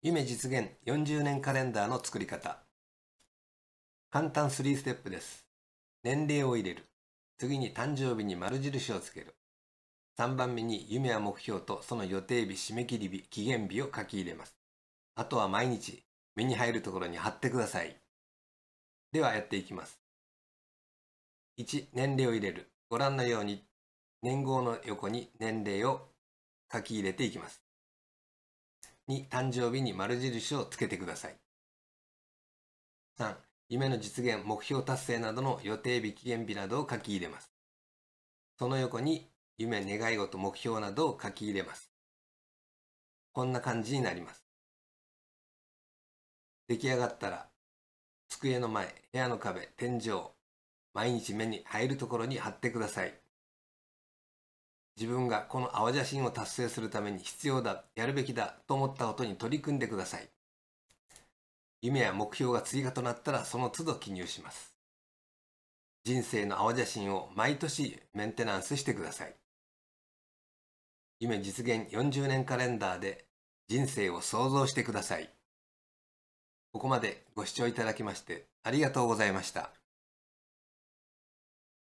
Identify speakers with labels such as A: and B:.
A: 夢実現40年カレンダーの作り方。簡単3ステップです。年齢を入れる。次に誕生日に丸印をつける。3番目に夢や目標とその予定日、締め切り日、期限日を書き入れます。あとは毎日目に入るところに貼ってください。ではやっていきます。1、年齢を入れる。ご覧のように年号の横に年齢を書き入れていきます。2、誕生日に丸印をつけてください。3、夢の実現、目標達成などの予定日、期限日などを書き入れます。その横に夢、願い事、目標などを書き入れます。こんな感じになります。出来上がったら、机の前、部屋の壁、天井、毎日目に入るところに貼ってください。自分がこの青写真を達成するために必要だ、やるべきだと思ったことに取り組んでください。夢や目標が追加となったらその都度記入します。人生の青写真を毎年メンテナンスしてください。夢実現40年カレンダーで人生を想像してください。ここまでご視聴いただきましてありがとうございました。